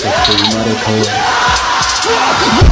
It's a medical.